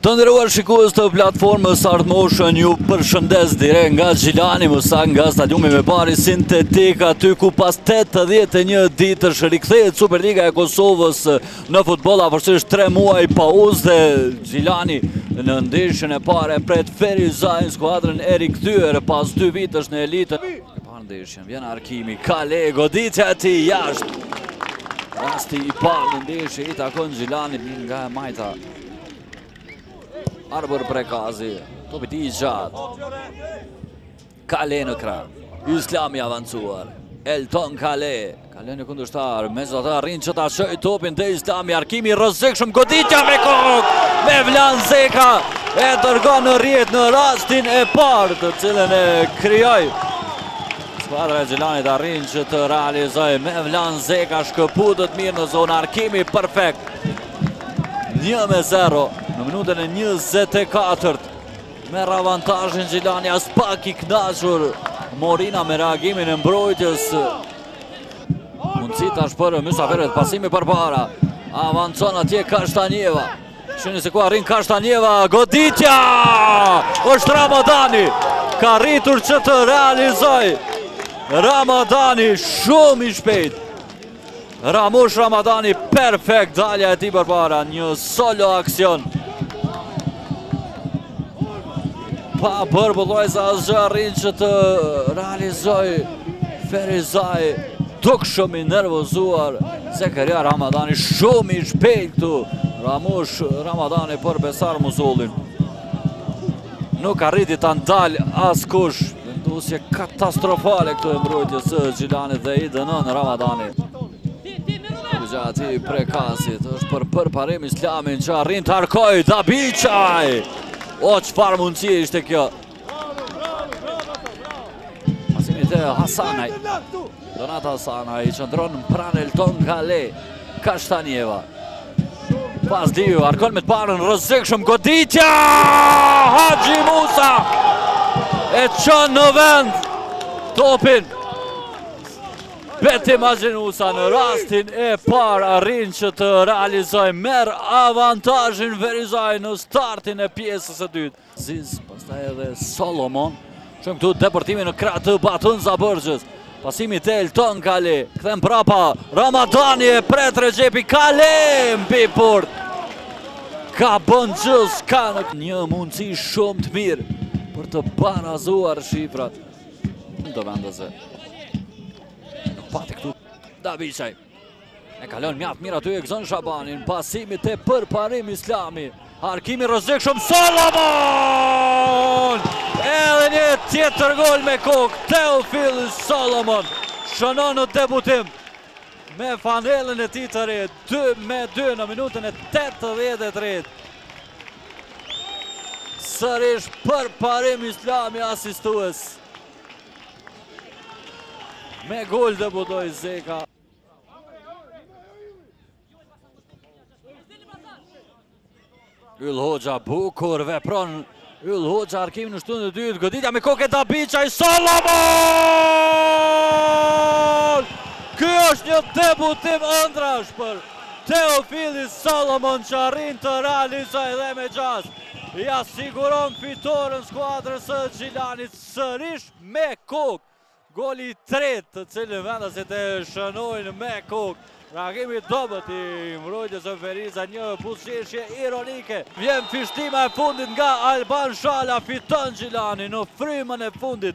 Të nderuar shikues të platformës Art Motion, ju përshëndes direkt nga Gjilani, më saktë nga stadiumi me bari sintetik, aty ku pas 81 ditësh rikthehet Superliga e Kosovës në futboll, afërsisht 3 muaj pauzë dhe Gjilani në ndeshjen e parë e pret Ferizajn skuadrën e rikthyer pas 2 vitësh në elitën. E parë në ndeshje, vjen harkimi, Kale, goditja e tij jashtë. Rasti i parë në ndeshje i takon Gjilanit nga e majta Arbër Prekazi, topi i tij i gjatë. Kale në krah. Islami avancuar. Elton Kale. kalon një kundërshtar. Mezi atje arrin që ta shoh topin dhe Islami. Harkimi i rrezikshëm goditja me kokë. Mevlan Zeka. E dërgon në rrjetë në rastin e parë të cilën e krijoi. Skuadra e Gjilanit arrin që të realizojë Mevlan Zeka shkëputet mirë në zonë Harkimi perfekt. Një me zero në minutën e njëzet e katërt Merr avantazhin Gjilani aspak i kënaqur Morina me reagimin e mbrojtjes Mundësi tash për mysafirët pasimi përpara Avancon atje Kashtanjeva Shihni se ku arrin Kashtanjeva Goditja është Ramadani Ka arritur që të realizojë Ramadani shumë i shpejtë Ramush Ramadani, perfekt dalja e tij përpara, një solo aksion. Pa bërë pothuajse asgjë arrin që të realizojë Ferizaj, dukshëm i nervozuar, Zekirija Ramadani, shumë i shpejtë këtu, Ramush Ramadani për Besar Musollin. Nuk arriti ta ndalë askush. Vendosje katastrofale këtu e mbrojtjes së Gjilanit dhe i dënon Ramadani. Gjatë i Prekazit është për Përparim Islamin që arrin të harkojë Dabiqaj. O çfarë mundësi ishte kjo. Pasimi te Hasanaj. Donat Hasanaj i qëndron pranë Elton Kale, Kashtanjeva. Pas Diu, harkon me të parën, rrezikshëm, goditja! Haxhimusa! E çon në vend, topin! Betim Haxhimusa në rastin e parë, arrin që të realizojë, merr avantazhin Ferizaj në startin e pjesës së dytë. Aziz, pastaj edhe Solomon. Shohim këtu depërtimin në krah të Baton Zabërgjës. Pasimi te Elton Kale, kthim prapa, Ramadani e pret Rexhepi Kale, mbi portë. Ka bërë gjithçka, një mundësi shumë të mirë për të barazuar shifrat. Në të vendëse. Pati këtu, Dabiqaj. E kalon mjaft mirë aty e gëzon Shabanin, pasimi te Përparim Islami, harkimi i rrezikshëm Solomon! Edhe një tjetër gol me kokë, Teofil Solomon, shënon në debutim me fanellën e tij të re, 2 me 2 në minutën e 83. Sërish Përparim Islami asistues, Me gol debutoi Zeka. Yll Hoxha bukur vepron. Yll Hoxha harkim në shtyllën e dytë. Goditja me kokë Dabiqaj, Solomon! Ky është një debutim ëndrrash për Teofil Solomon që arrin të realizojë dhe me gjasë ia siguron fitoren skuadrës së Gjilanit. sërish me kokë. Goli i tretë të cilin vendasit e shënojnë me kokë. Reagim i dobët i mbrojtjes së Ferizajt, një buzëqeshje ironike. Vjen vërshëllima e fundit nga Alban Shala, fiton Gjilani në frymën e fundit.